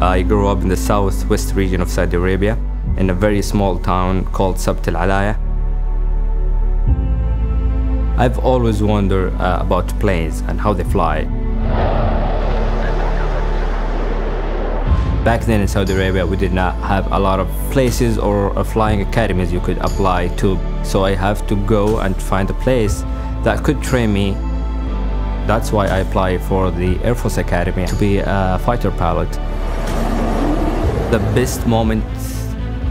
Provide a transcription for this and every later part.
I grew up in the southwest region of Saudi Arabia in a very small town called Sabt al Alaya. I've always wondered uh, about planes and how they fly. Back then in Saudi Arabia, we did not have a lot of places or uh, flying academies you could apply to. So I have to go and find a place that could train me. That's why I applied for the Air Force Academy to be a fighter pilot. The best moment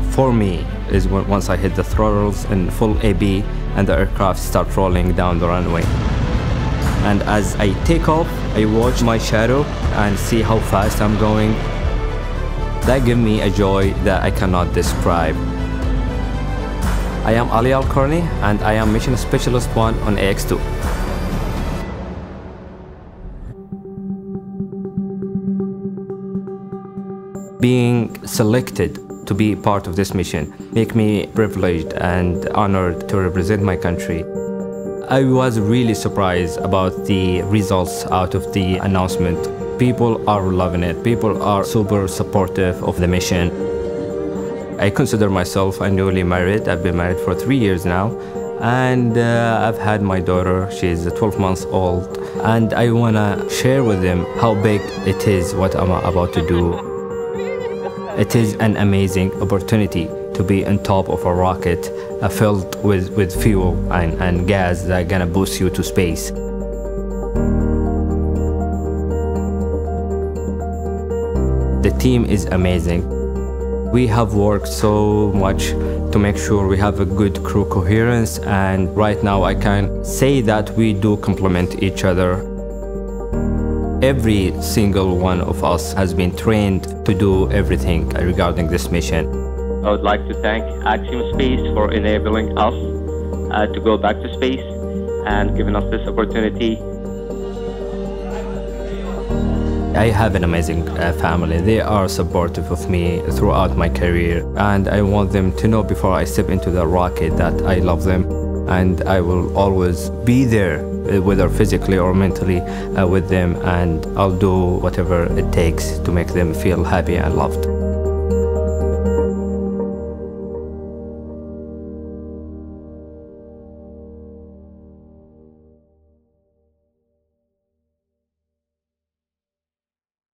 for me is when, once I hit the throttles in full AB and the aircraft start rolling down the runway. And as I take off, I watch my shadow and see how fast I'm going. That gives me a joy that I cannot describe. I am Ali Alqarni and I am Mission Specialist 1 on AX2. Being selected to be part of this mission make me privileged and honored to represent my country. I was really surprised about the results out of the announcement. People are loving it. People are super supportive of the mission. I consider myself a newly married. I've been married for three years now. And uh, I've had my daughter, she's 12 months old. And I want to share with them how big it is what I'm about to do. It is an amazing opportunity to be on top of a rocket uh, filled with, with fuel and, and gas that are gonna boost you to space. The team is amazing. We have worked so much to make sure we have a good crew coherence and right now I can say that we do complement each other. Every single one of us has been trained to do everything regarding this mission. I would like to thank Axiom Space for enabling us uh, to go back to space and giving us this opportunity. I have an amazing uh, family. They are supportive of me throughout my career, and I want them to know before I step into the rocket that I love them and I will always be there, uh, whether physically or mentally, uh, with them, and I'll do whatever it takes to make them feel happy and loved.